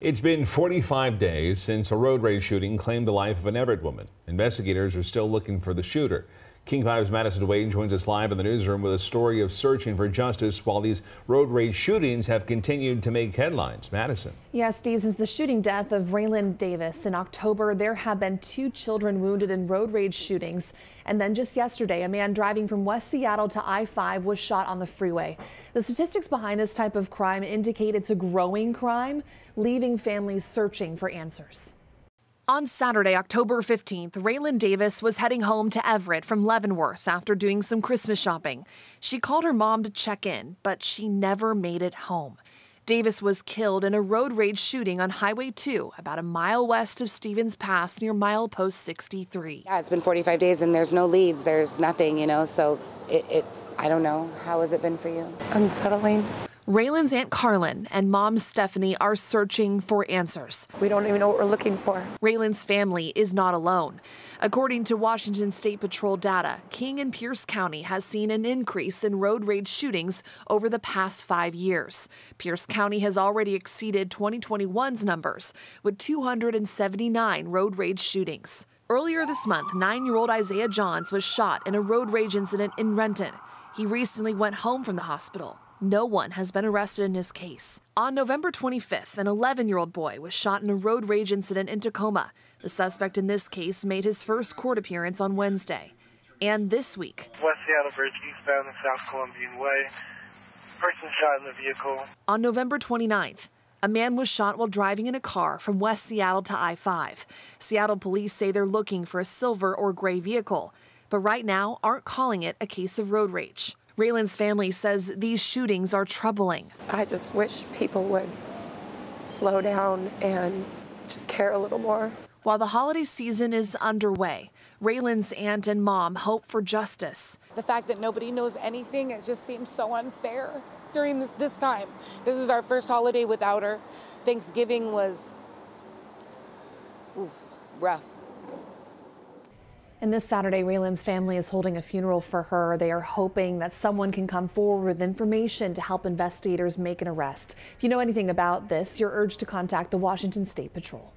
It's been 45 days since a road rage shooting claimed the life of an Everett woman. Investigators are still looking for the shooter. King 5's Madison Duane joins us live in the newsroom with a story of searching for justice while these road rage shootings have continued to make headlines. Madison. Yes, Steve, since the shooting death of Raylan Davis in October, there have been two children wounded in road rage shootings. And then just yesterday, a man driving from West Seattle to I-5 was shot on the freeway. The statistics behind this type of crime indicate it's a growing crime, leaving families searching for answers. On Saturday, October 15th, Raylan Davis was heading home to Everett from Leavenworth after doing some Christmas shopping. She called her mom to check in, but she never made it home. Davis was killed in a road rage shooting on Highway 2, about a mile west of Stevens Pass near milepost 63. Yeah, it's been 45 days and there's no leads, there's nothing, you know, so it, it I don't know. How has it been for you? Unsettling. Raylan's Aunt Carlin and mom Stephanie are searching for answers. We don't even know what we're looking for. Raylan's family is not alone. According to Washington State Patrol data, King and Pierce County has seen an increase in road rage shootings over the past five years. Pierce County has already exceeded 2021's numbers with 279 road rage shootings. Earlier this month, nine year old Isaiah Johns was shot in a road rage incident in Renton. He recently went home from the hospital. No one has been arrested in his case. On November 25th, an 11 year old boy was shot in a road rage incident in Tacoma. The suspect in this case made his first court appearance on Wednesday. And this week, West Seattle Bridge eastbound and South Columbian Way. Person shot in the vehicle. On November 29th, a man was shot while driving in a car from West Seattle to I 5. Seattle police say they're looking for a silver or gray vehicle, but right now aren't calling it a case of road rage. Raylan's family says these shootings are troubling. I just wish people would slow down and just care a little more. While the holiday season is underway, Raylan's aunt and mom hope for justice. The fact that nobody knows anything, it just seems so unfair during this, this time. This is our first holiday without her. Thanksgiving was ooh, rough. And this Saturday, Raylan's family is holding a funeral for her. They are hoping that someone can come forward with information to help investigators make an arrest. If you know anything about this, you're urged to contact the Washington State Patrol.